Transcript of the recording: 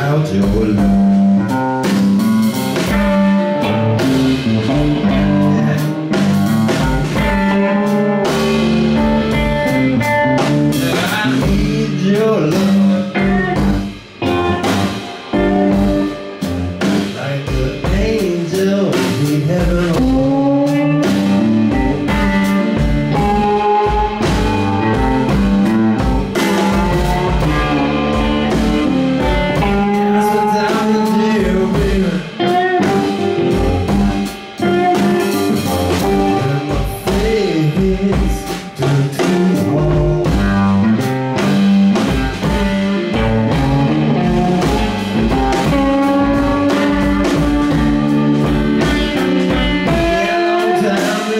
your love I need your love. Like the angel in heaven.